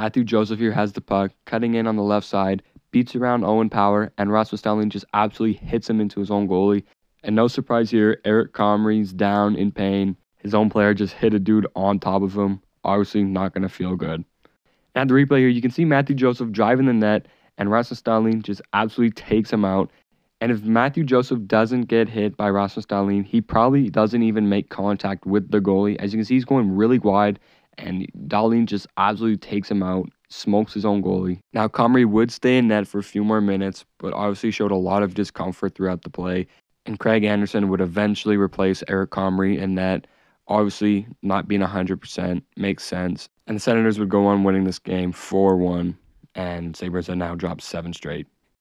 Mathieu Joseph here has the puck, cutting in on the left side, beats around Owen Power, and Rasmus Dahlin just absolutely hits him into his own goalie. And no surprise here, Eric Comrie's down in pain. His own player just hit a dude on top of him. Obviously, not going to feel good. And the replay here, you can see Mathieu Joseph driving the net, and Rasmus Dahlin just absolutely takes him out. And if Mathieu Joseph doesn't get hit by Rasmus Dahlin, he probably doesn't even make contact with the goalie. As you can see, he's going really wide, and Dahlin just absolutely takes him out, smokes his own goalie. Now, Comrie would stay in net for a few more minutes, but obviously showed a lot of discomfort throughout the play. And Craig Anderson would eventually replace Eric Comrie in net. Obviously, not being 100% makes sense. And the Senators would go on winning this game 4 1, and Sabres have now dropped seven straight.